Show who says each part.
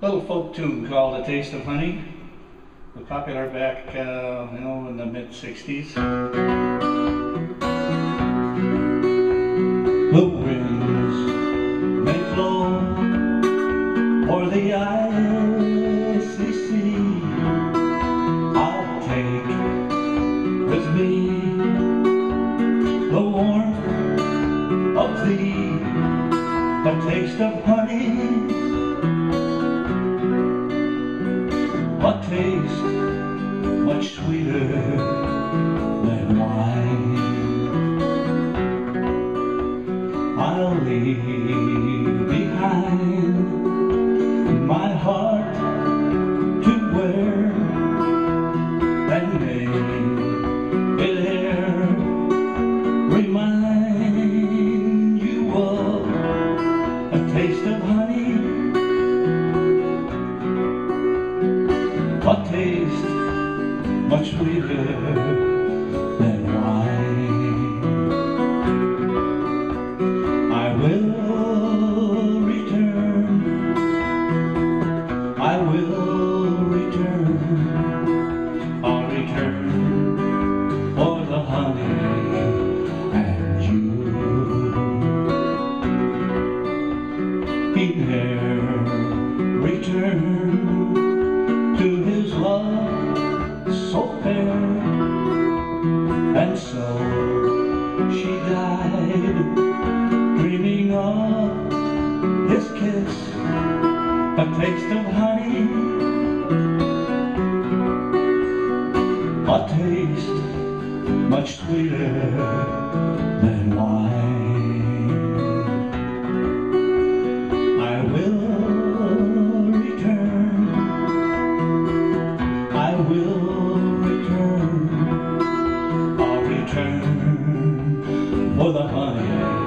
Speaker 1: little folk tune called "A Taste of Honey." Was popular back, uh, you know, in the mid '60s. The winds may blow o'er the icy sea. I'll take with me the warmth of thee, a taste of honey. A taste much sweeter than wine. I'll leave much sweeter than wine. I will return, I will return, I'll return for the honey and you. He ne'er returned and so she died dreaming of his kiss a taste of honey. A taste much sweeter for the honey.